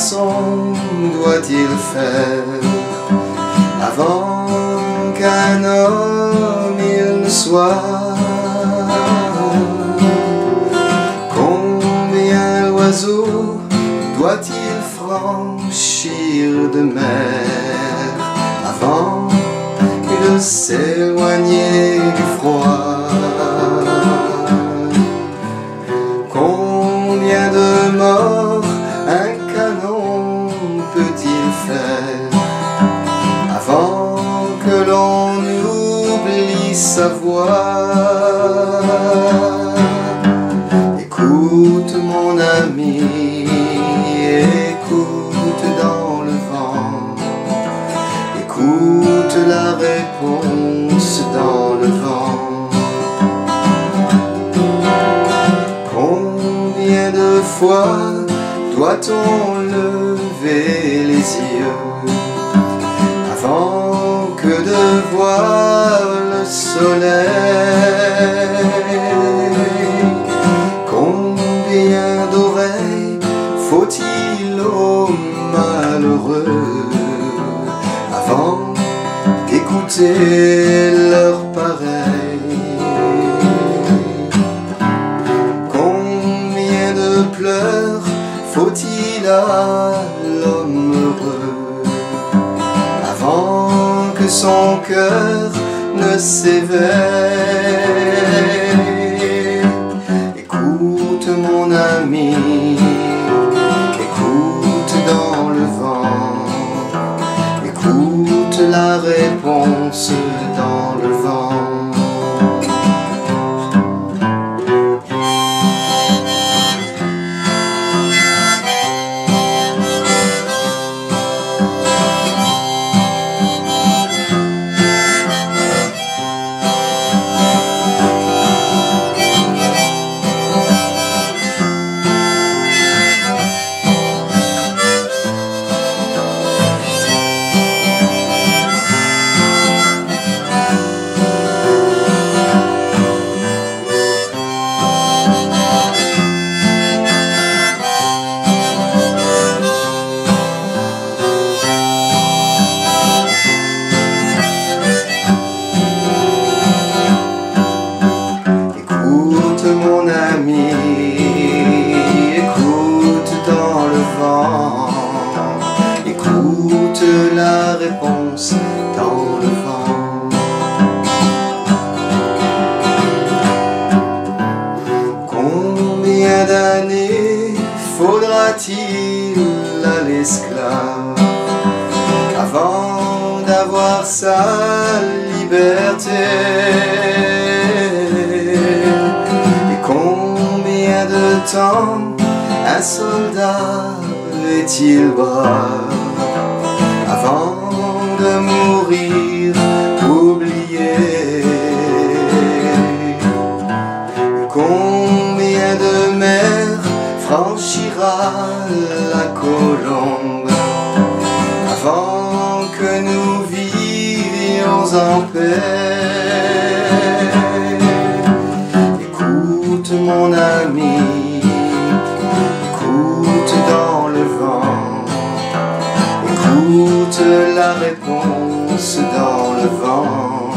garçon doit-il faire avant qu'un homme il ne soit? Combien l'oiseau doit-il franchir de mer avant de s'éloigner du froid? Avant que l'on oublie sa voix Écoute mon ami, écoute dans le vent, écoute la réponse dans le vent. Combien de fois doit-on les yeux avant que de voir le soleil. Combien d'oreilles faut-il aux malheureux avant d'écouter leur pareil? Combien de pleurs faut-il à son cœur ne s'éveille. Écoute mon ami, écoute dans le vent, écoute la réponse dans le vent. Combien d'années faudra-t-il à l'esclave avant d'avoir sa liberté? Et combien de temps un soldat est-il brave? De mourir oublié Combien de mers franchira la colombe avant que nous vivions en paix écoute la réponse dans le vent.